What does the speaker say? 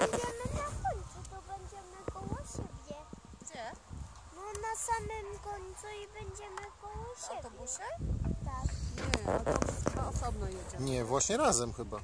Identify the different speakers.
Speaker 1: będziemy na końcu, to będziemy koło siebie.
Speaker 2: Gdzie?
Speaker 1: No na samym końcu i będziemy koło
Speaker 2: W
Speaker 1: siebie.
Speaker 2: autobusie?
Speaker 1: Tak.
Speaker 2: Nie, autobus chyba osobno jedzie.
Speaker 3: Nie, właśnie razem chyba.